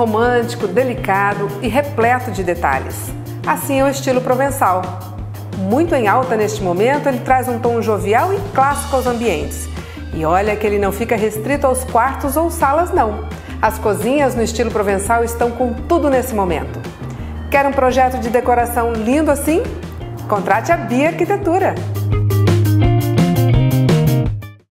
romântico, delicado e repleto de detalhes. Assim é o estilo provençal. Muito em alta neste momento, ele traz um tom jovial e clássico aos ambientes. E olha que ele não fica restrito aos quartos ou salas, não. As cozinhas no estilo provençal estão com tudo nesse momento. Quer um projeto de decoração lindo assim? Contrate a Bia Arquitetura.